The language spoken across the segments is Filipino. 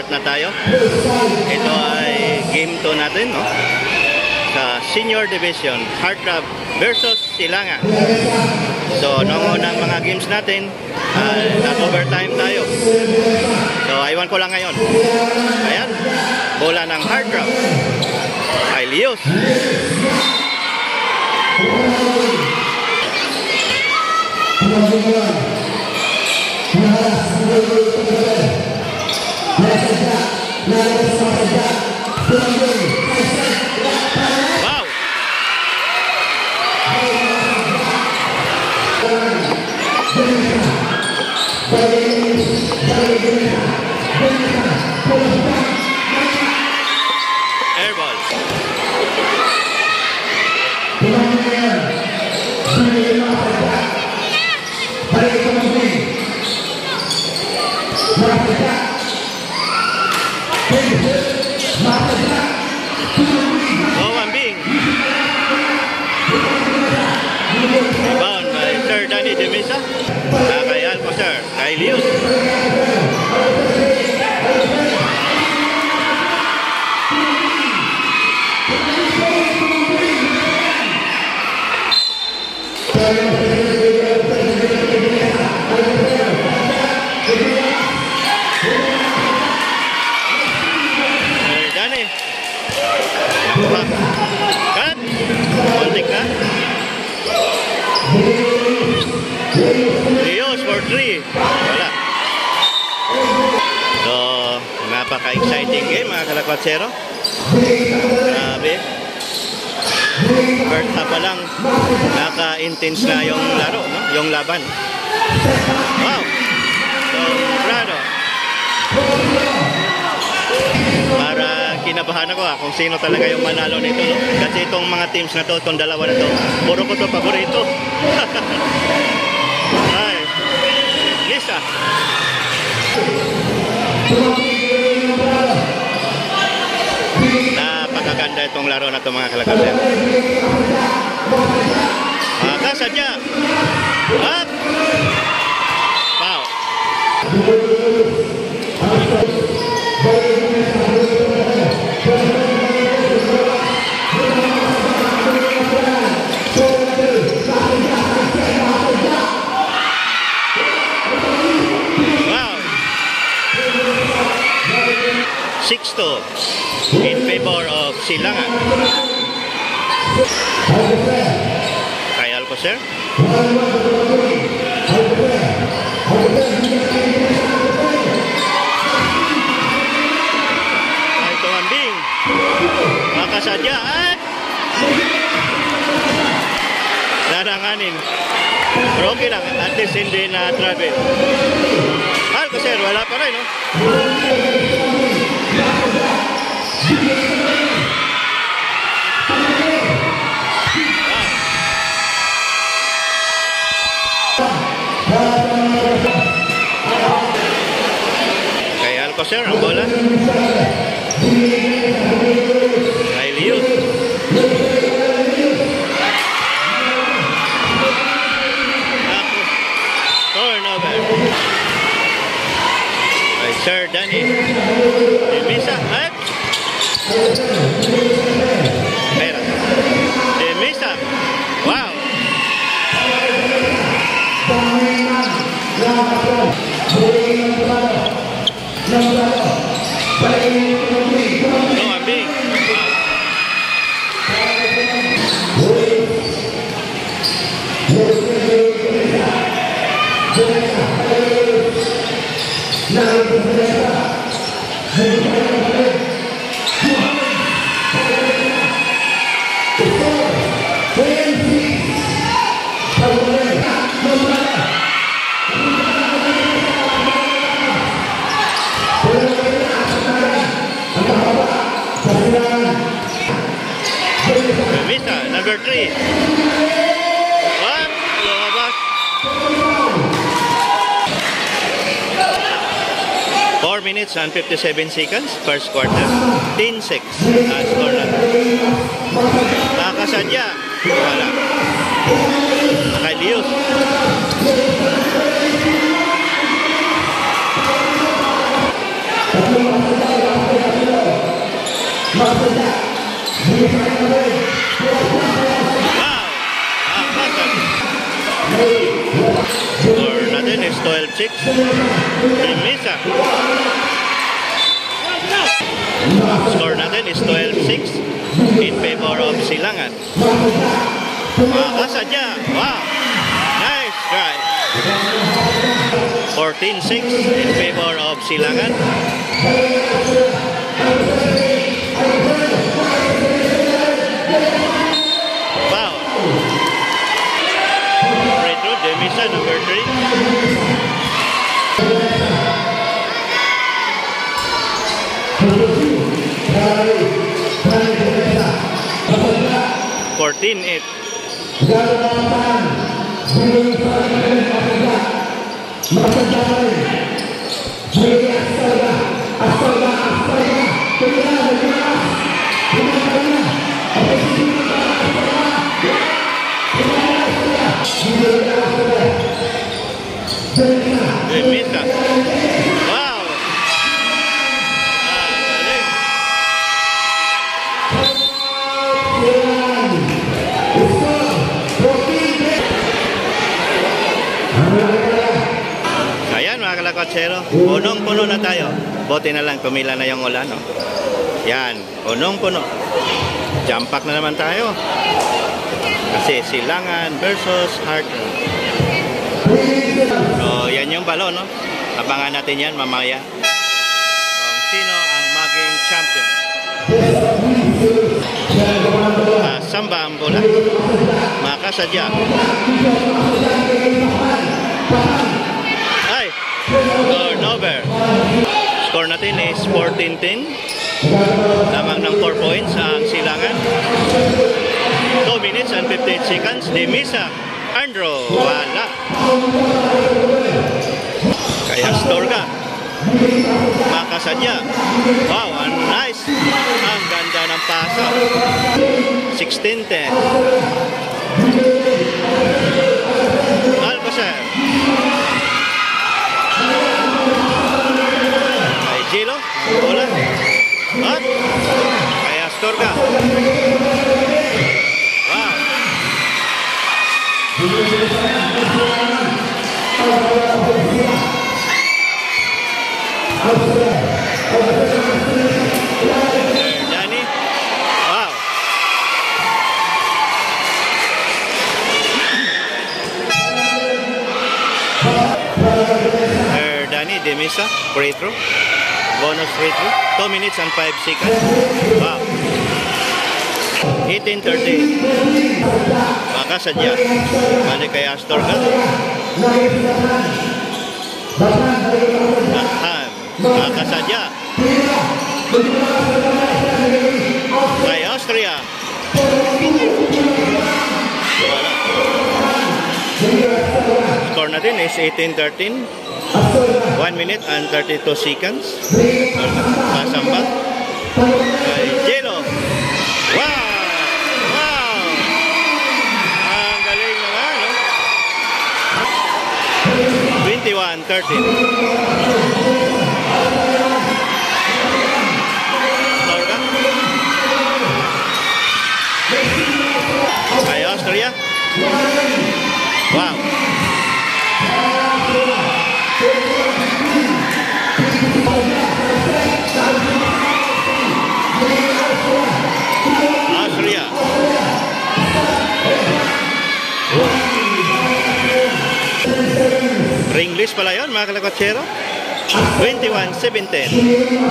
Start na tayo. Ito ay game 2 natin, no? Sa Senior Division, Heartthrob versus Silanga. So, noong unang mga games natin, uh, nag-overtime tayo. So, aywan ko lang ngayon. Ayan, bola ng Heartthrob. Ay Lios. Wow! Air ball. Oh, Wambing. Rebound by Sir Danny Demisa. Ah, kay Alcocer. Kay Lius. Sir three. Wala. So, napaka-exciting game mga kalakwatsero. Grabe. First half pa lang, naka-intense na yung laro, no? yung laban. Wow! Sombrado. Para kinabahan ako ah, kung sino talaga yung manalo nito. No? Kasi itong mga teams na to, itong dalawa na to, puro ko to paborito. Napakaganda itong laro na to mga kalakasan. Maka saja. Up. 7 seconds, first quarter. 10-6, uh, score lang. Nakakasadya, wala. Nakalius. Wow! Nakakasad. Score na din is 12-6. Remisa. Score natin is 12-6 in favor of Silangan. Makasadya. Wow. Nice try. 14-6 in favor of Silangan. Wow. Retro Demisa number 3. Fourteen eight. Demisa. Mga kalakotsero, punong-puno na tayo. Buti na lang, tumila na yung ulan. No? Yan, punong-puno. Jumpak na naman tayo. Kasi Silangan versus Heart. So, yan yung balo, no? Abangan natin yan mamaya. Kung sino ang maging champion. Ah, samba ang bola. Makasadya. Ay! Turnover. Score natin is 14-10. Lamang ng 4 points ang silangan. 2 minutes and 58 seconds. Demisa. Andro. Wala. Kaya Storga. Makasadya. Wow, ang nice. Ang ganda ng pasa. 16-10. Alcocer. At kay Astorga. Wow. Danny. Wow. Er, Danny Demisa, free throw. Bonus free throw. 2 minutes and 5 seconds. Wow. 18-30. Makasadya. Balik kay Astorga. Ahan. Makasadya. Kay Austria. Wala. Score natin is 18-13. 1 minute and 32 seconds. Pasambak. Kay Jelo. Wow! Wow! Ang galing naman, no? 21-13. Ringlish pala yun, mga kalakotsero. 21-17.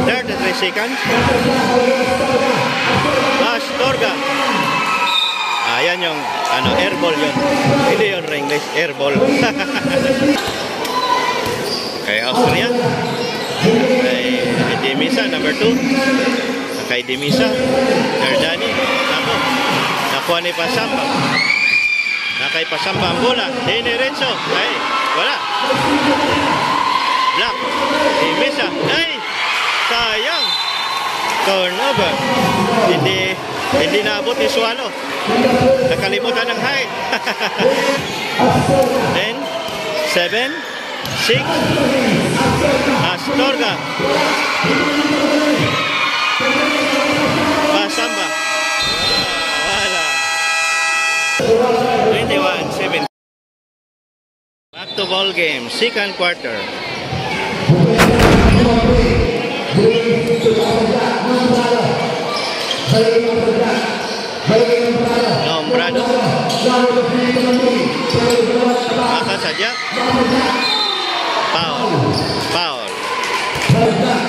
33 seconds. Astorga. Ayan yung ano, airball yun. Hindi yun Ringlish, airball. Kay Austria. Kay Demisa, number 2. Kay Demisa. Jordani. Ako. Nakuha ni Pasamba. Nakay Pasamba bola. Dini Renzo. Ay, wala. Black. Demisa. Ay, sayang. Turnover. Hindi hindi naabot ni Sualo. Nakalimutan ng height. 10, 7, 6, Astorga. To ball game, second quarter. Nombrado. Maka saja. Foul. Foul. Sualo.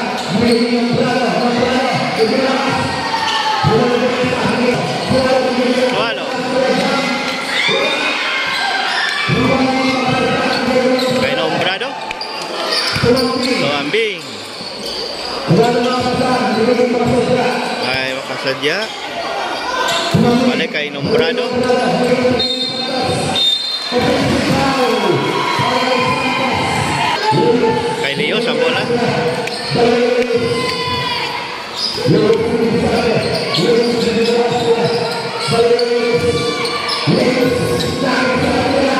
Loambing. Ay, makasadya. Balik kay Nombrado. Kay Leo sa bola. Three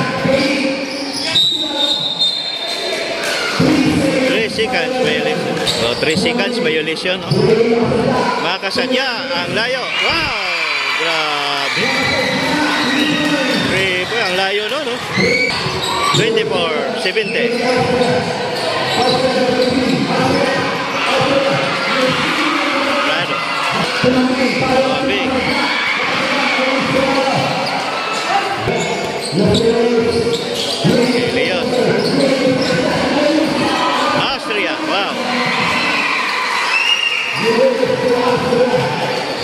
seconds violation. So, three seconds violation. No? Makasadya ang layo. Wow! Grabe. Grabe, ang layo no, no? 24, 70. Claro. Grabe.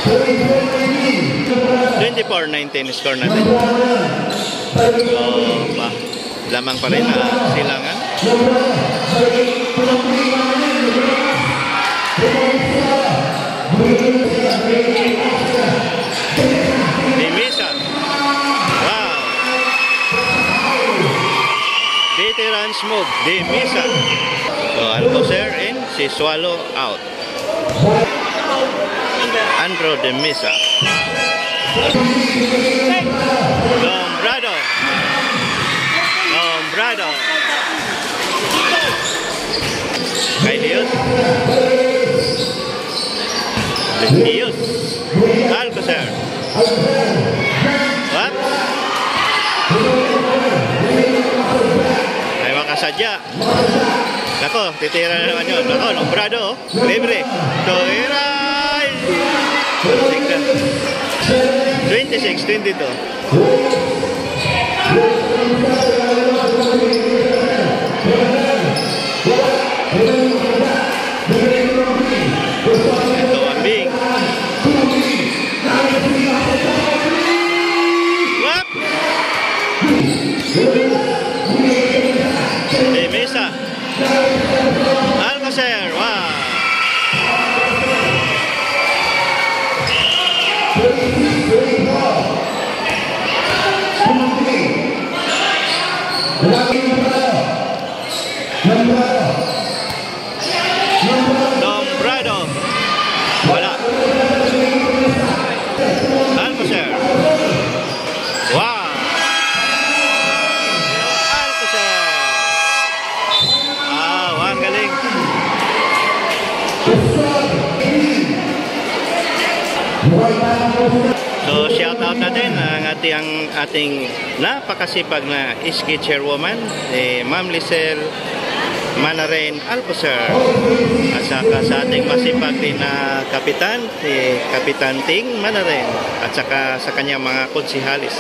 24-19 score natin. So, ba, lamang pa rin na silangan. Dimisa. Wow. Deterrence move. Dimisa. So, Alcocer in si Swallow out. Andro Demisa. Lombrado. Lombrado. Kay Dios. Dios. Alcocer. What? Ay makasadya. Nako, titira na naman yun. Nako, Lombrado. oh. Libre. Toira. 26, 22. Ating napakasipag na iski chairwoman, eh, Ma'am Lisel Manaren Alcocer. At saka sa ating masipag din na kapitan, si Kapitan Ting Manaren. At saka sa kanyang mga konsihalis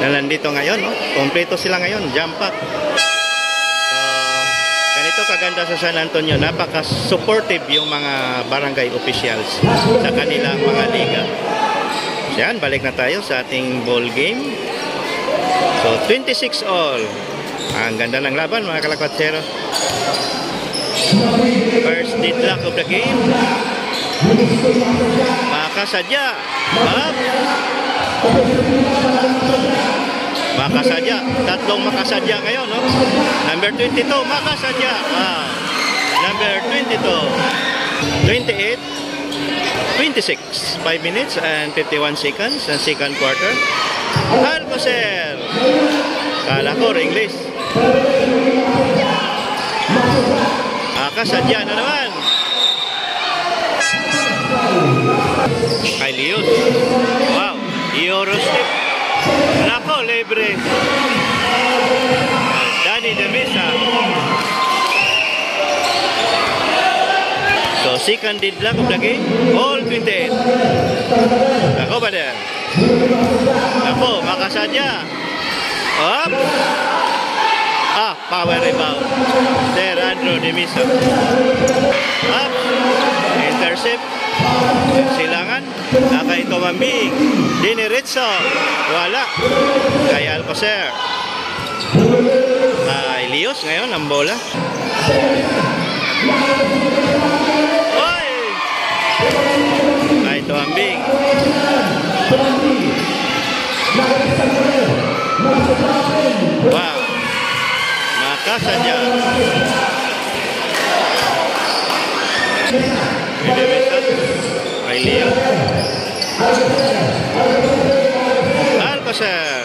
na nandito ngayon. No? Kompleto sila ngayon, jump pack. So, kaganda sa San Antonio, napaka-supportive yung mga barangay officials sa kanilang mga liga. Yan, balik na tayo sa ating ball game. So, 26 all. Ang ganda ng laban, mga kalakwatsero. First deadlock of the game. Makasadya. Up. Makasadya. Tatlong makasadya ngayon, no? Number 22, makasadya. Wow. Number 22. 28. 26. 5 minutes and 51 seconds and second quarter. Alcocer. Kala ko, English. Akasadya na ano naman. Kay Wow. Eurostep. Nako, libre. Danny de Mesa. So, second did lang lagi. All 28. Nako ba na? Nako, makasadya. Nako. Up. Ah, power rebound. Sir Andrew Demisa. Up. Intercept. Silangan. Nakay Tumambig. Diniritso. Wala. Kay Alcocer. Kay Lios ngayon ang bola. Oy! Kay Tumambig. Wow. Makasadya. Pinibisa. Kay Leo. Alcocer.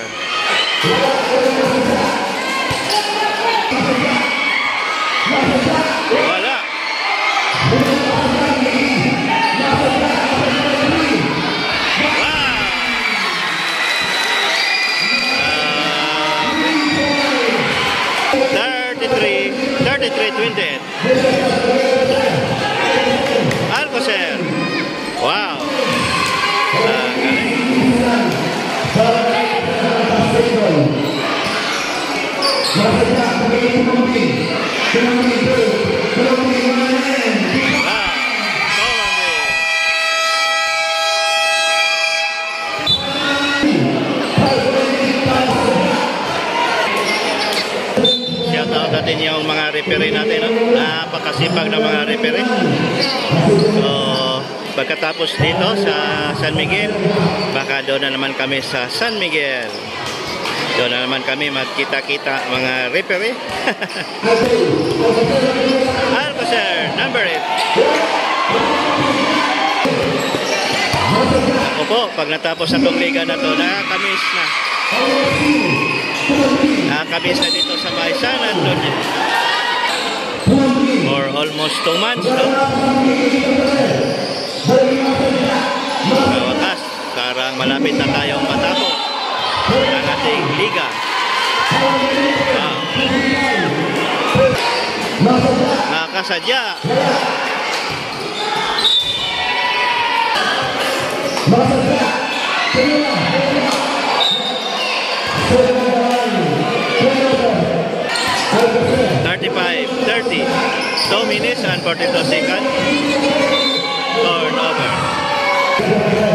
Naman kami sa San Miguel. Doon na naman kami magkita-kita mga referee. Alcocer, number 8. Ako po, pag natapos ang liga na to, nakakamiss na. Nakakamiss na dito sa may San Antonio. For almost two months, no? Parang malapit na tayong matapos ang ating liga. Wow. Nakasadya. Thirty-five, thirty. Two minutes and forty-two seconds. Turnover.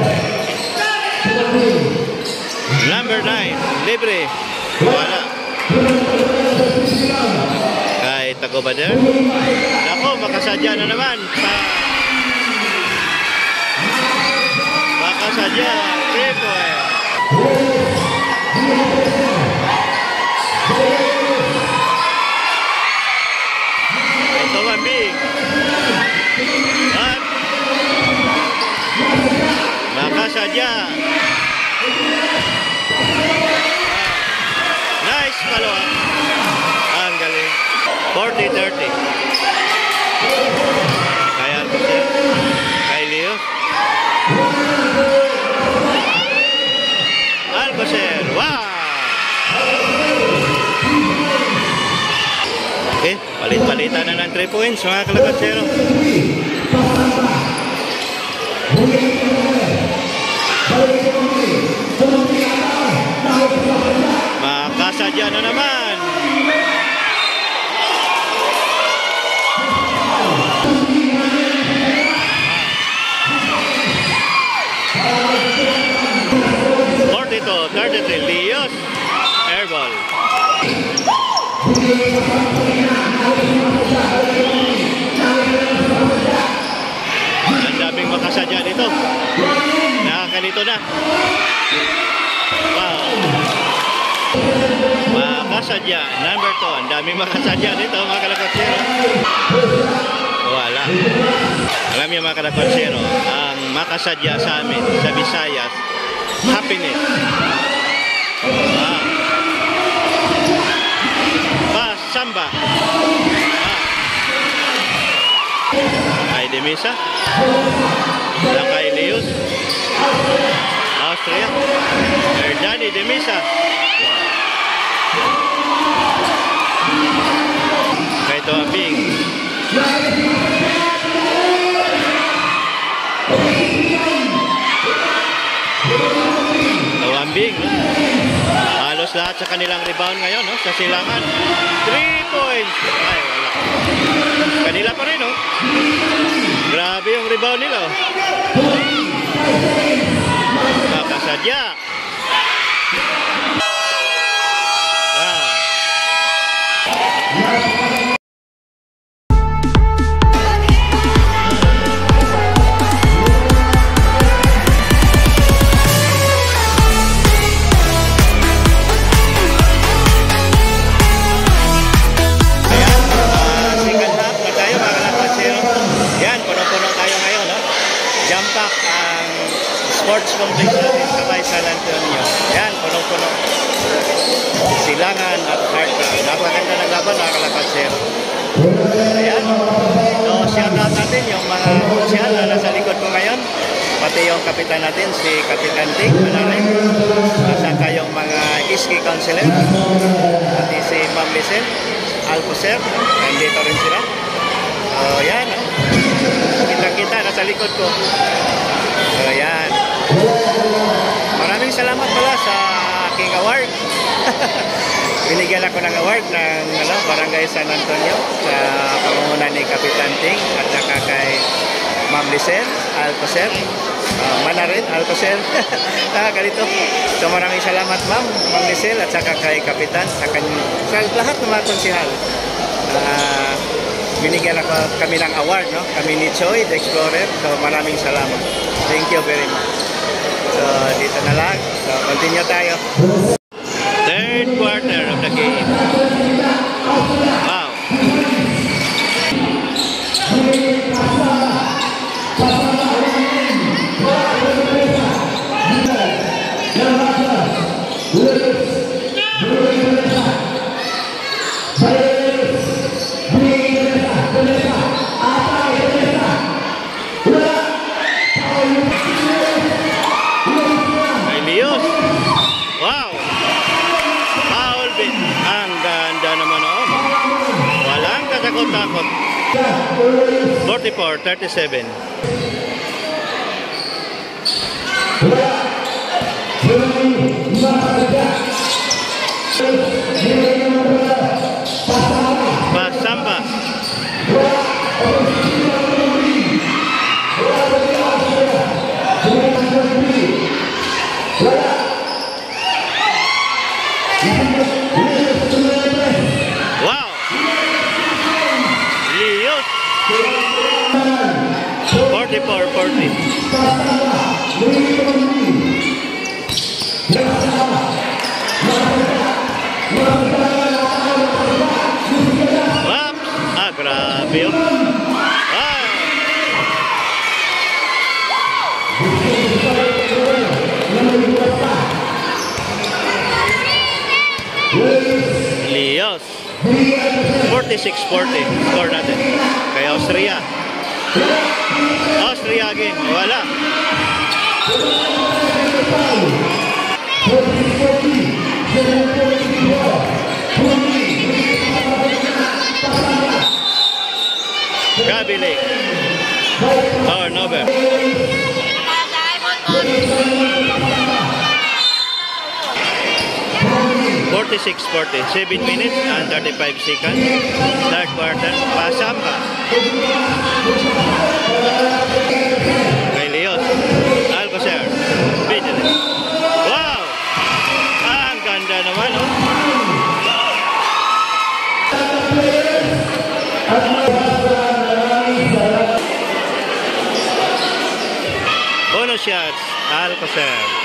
Number nine, libre. Wala. Kay Tagobader. Ako, makasadya na naman. Sa... Makasadya. Triple. Makasadya. Nice follow-up. Ang galing. 40-30. Kaya Alcocer. Kay Leo. Alcocer. Wow! Okay, palit-palitan na ng 3 points mga kalakatsero. Makasadya na naman. Forty-two, thirty-three, Leos, airball. Ang daming makasadya dito. Nakakalito na. Wow. Makasadya, number 2. Ang daming makasadya dito, mga kalakatsero. Wala. Alam niyo mga kalakatsero, ang makasadya sa amin, sa Visayas, happiness. Wow. de Mesa, Blanca Elius, Austria, Hernani de Mesa, Kaito Abing, Tawambing, Tawambing, Halos lahat sa kanilang rebound ngayon, no? Sa silangan. 3 points. Ay, wala. Kanila pa rin, no? Grabe yung rebound nila, oh. Nakasadya. Pati yung kapitan natin, si Kapitan Ting Manalay. Saka yung mga iski counselor. Pati si Ma'am Lisel Alcocer. Nandito rin sila. So, yan. oh. Kita-kita, nasa likod ko. So, yan. Maraming salamat pala sa aking award. Binigyan ako ng award ng ano, Barangay San Antonio sa pangunguna ni Kapitan Ting at saka kay Ma'am Lisel Alcocer. Uh, Manarin Alcocer. Nakakalito. So maraming salamat Ma'am, Ma'am Lisel at saka kay Kapitan sa, kany- sa lahat ng mga konsihal. Ah, binigyan ako kami ng award, no? Kami ni Choi, the Explorer. So maraming salamat. Thank you very much. So dito na lang. So continue tayo. Third quarter of the game. Wow. takot. 44, 37. 46-40 score natin. Kay Austria. Austria again. Wala. Gabi Lake. Turnover. Forty-six, forty. Seven minutes and thirty-five seconds. Third quarter. Pasamba. Kay Leos. Alcocer. Vigilance. Wow! Ang ganda naman, oh. Bonus shots. Alcocer.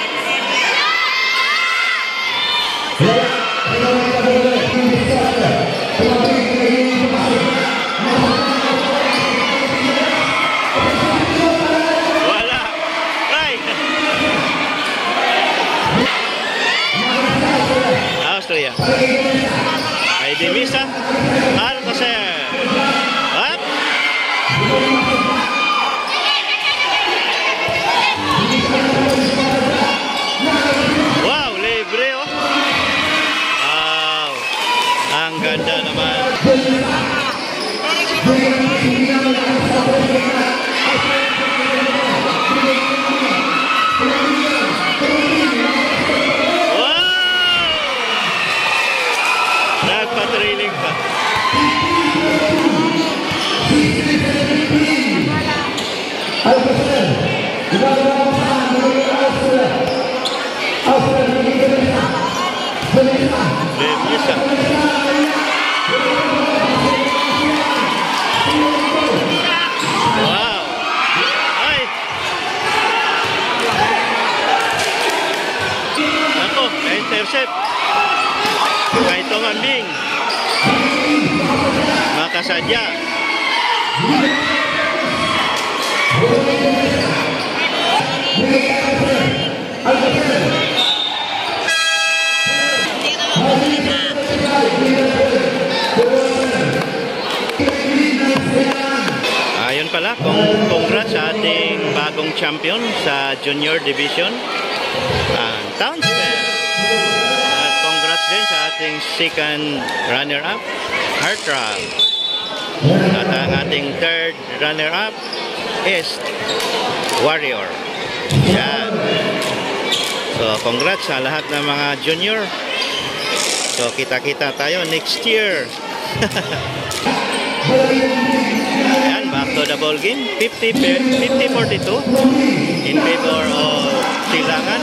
Kong congrats sa ating bagong champion sa junior division, ang Townsville. At congrats din sa ating second runner-up, Hartrap. At ang ating third runner-up is Warrior. Yan. So, congrats sa lahat ng mga junior. So, kita-kita tayo next year. To the ball game. 50 50-42 in favor of Silangan.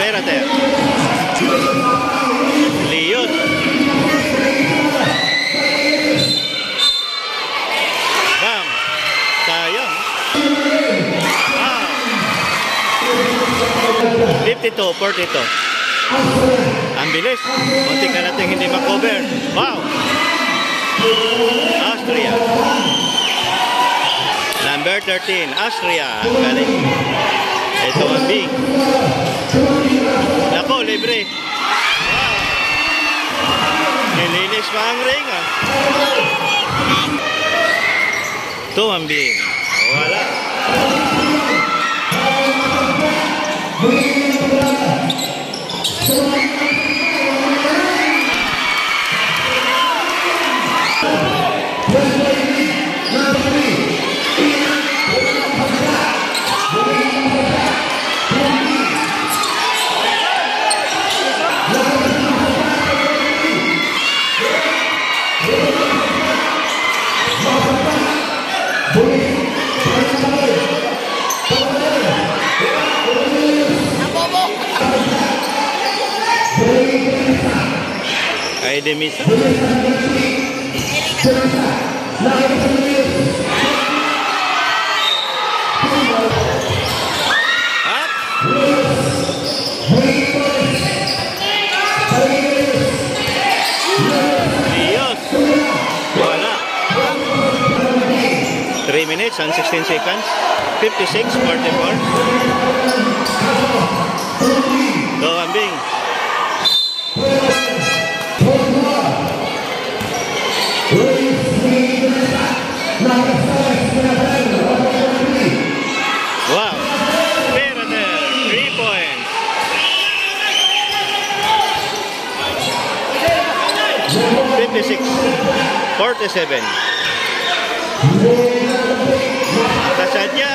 Perate. Leon. Bam. Sayang. Wow. 52-42. Ang bilis. Muntik na natin hindi makover. Wow! Austria. Number 13, Austria. Ang galing. Ito ang big. Nako, libre. Wow! Nilinis pa ang ring ah. Ito ang big. Wala. Ay, demisa. At Dios. Wala. 3 minutes and 16 seconds. 56, 44. 46, 47. Kasadya.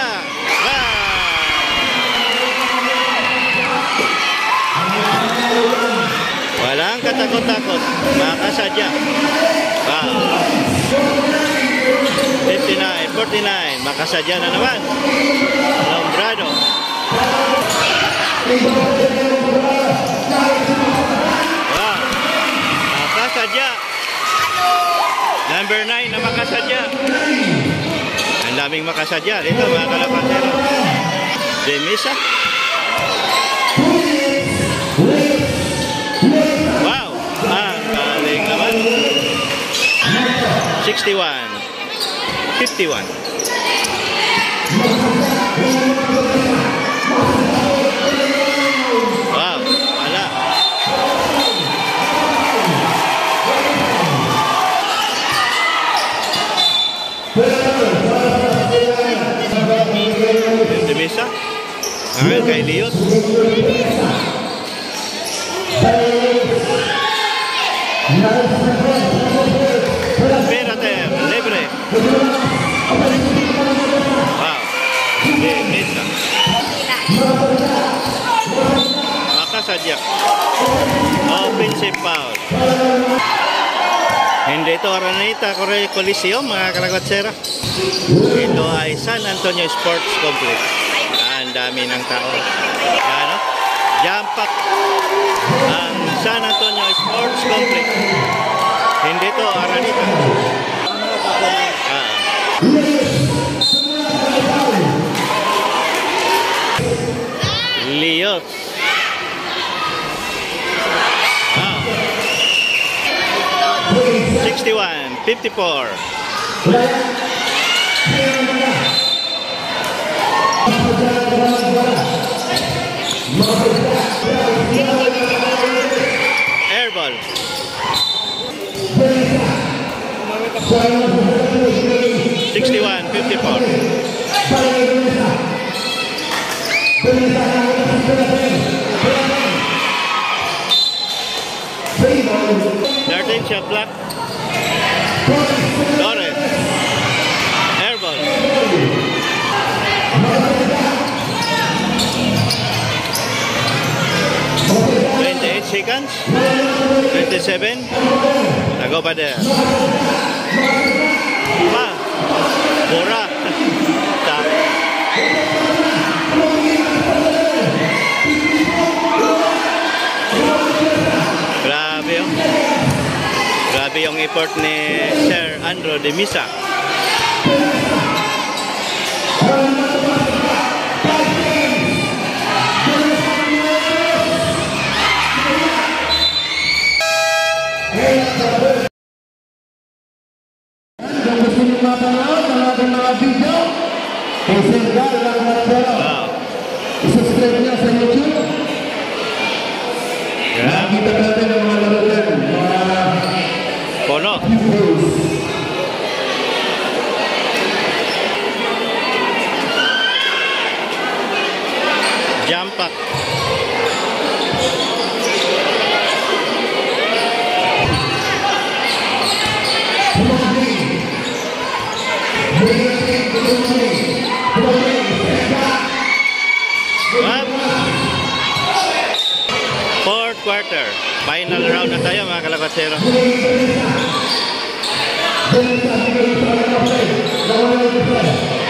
Walang katakot-takot. Makasadya. Wow. Ah. 59, 49. Makasadya na naman. Lombrado. Lombrado. Number 9 na makasadya. Ang daming makasadya. Dito mga kalapatero. Demisa. Wow. Ang galing naman. 61. 51. Ang kay Liot. Espérate, libre. Wow. Demisa. Maka saja. Offensive foul. Hindi ito Araneta Corre- Coliseum, mga kalagwatsera. Ito ay San Antonio Sports Complex. Ang dami ng tao. Ano? Jump pack ang San Antonio Sports Complex. Hindi ito Araneta. Ah. Leos. Wow. 61, 54. Air ball. Sixty-one, fifty-four. Thirteen. Twenty-eight seconds. Twenty-seven. Nago pa there. Pa. Mura. Ta. Grabe yung Grabe yung effort ni Sir Andrew de Misa.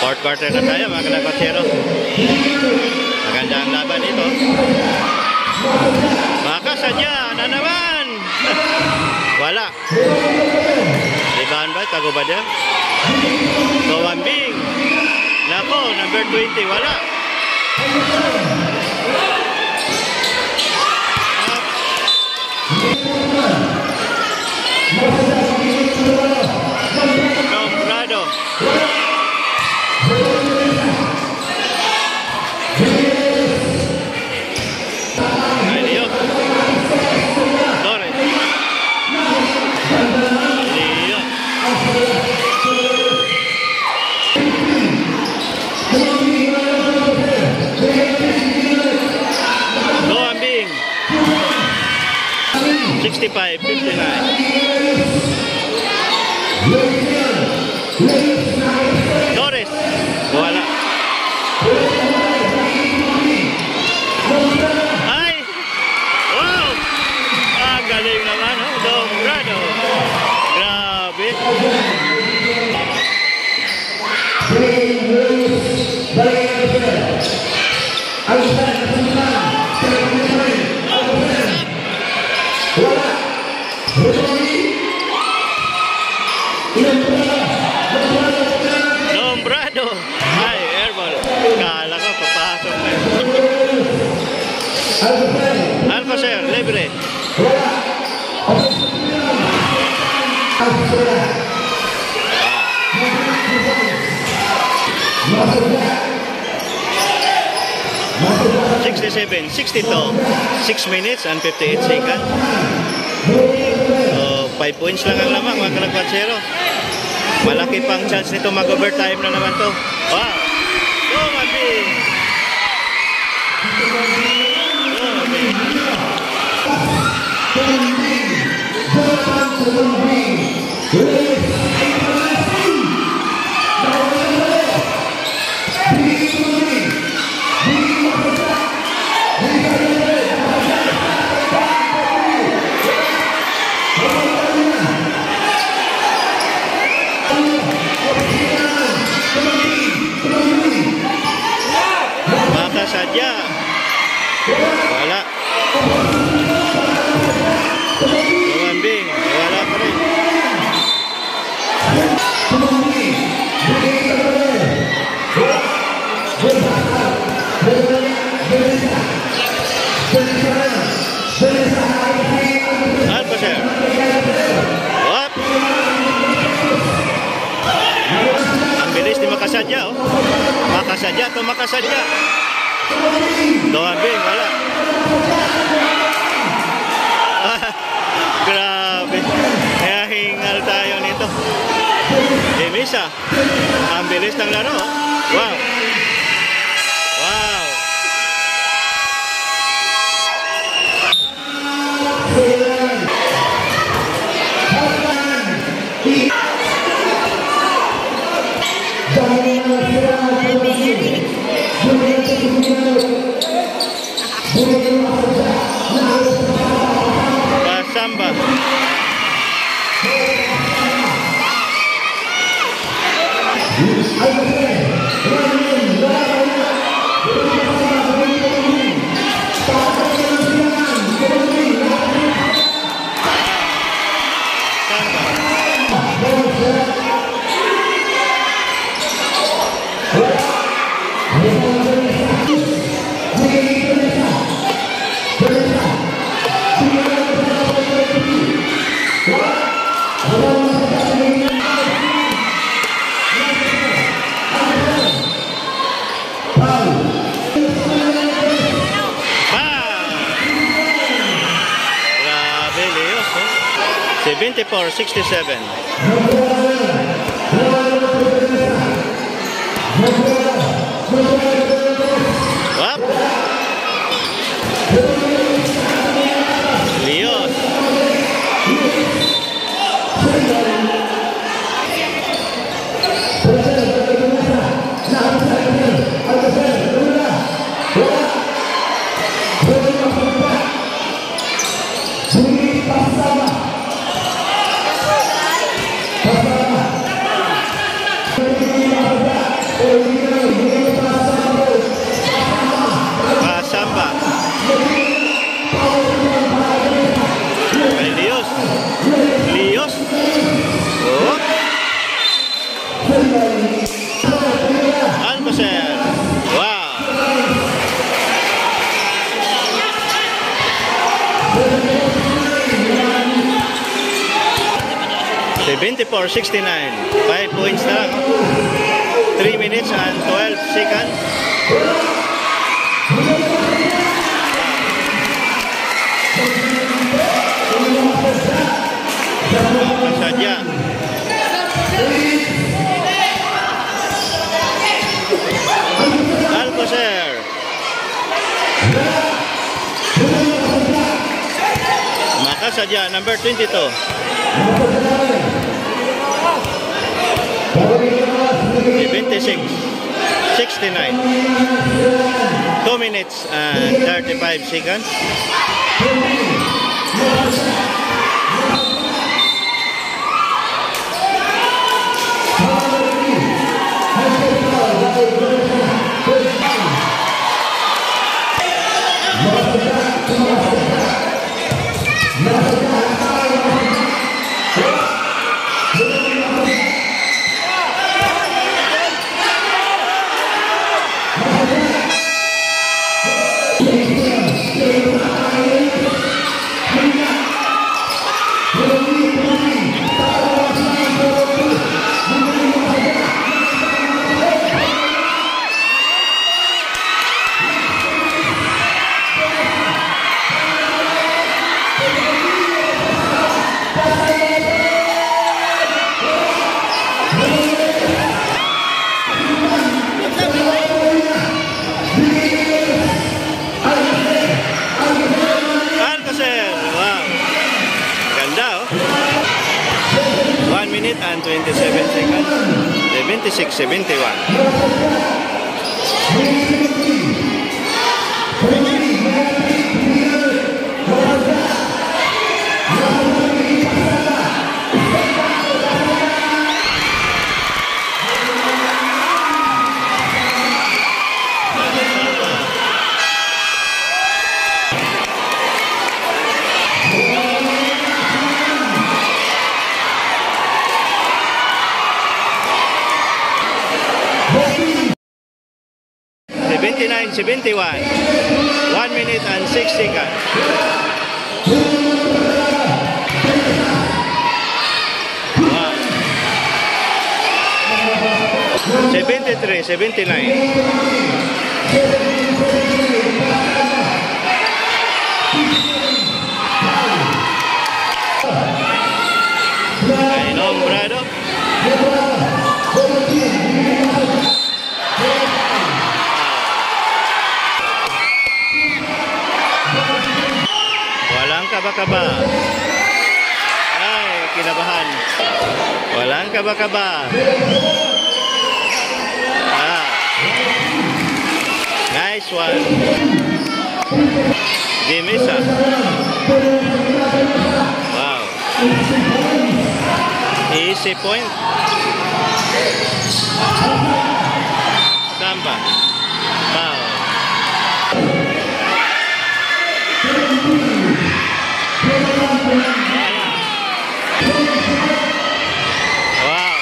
Fourth quarter na tayo mga kalakotsero. Maganda ang laban ito. Baka sadya na naman. Wala. Rebound ba? Tago ba dyan? Kawambing. Nako, number 20. Wala. Nombrado. 65, 59. Torres. 57, 62, 6 minutes and 58 seconds. So, 5 points lang ang lamang mga kalagpatsero. Malaki pang chance nito mag-overtime na naman to. Wow! Go, Mabi! Go, Mabi! Baka Samba. For 67. Seventy-four, sixty-nine. Five points na lang. Three minutes and 12 seconds. Saja. Alcocer. Maka saja number 22. 26 69 2 minutes and uh, 35 seconds. Come on. 21. 1 minute and 6 seconds. Wow. 73, 79. Kaba-kaba. Ay, kinabahan. Walang kaba-kaba. Ah. Nice one. Di misa. Wow. Easy point. Samba. Wow.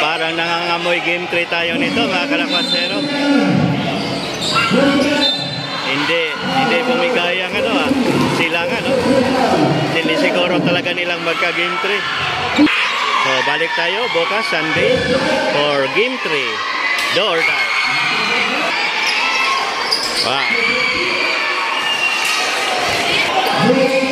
Parang nangangamoy game 3 tayo nito mga kalakwatsero. Hindi, hindi bumigay ang ano ah. Sila nga no. Hindi siguro talaga nilang magka game 3. So balik tayo bukas Sunday for game 3. Do or. Wow. Amen.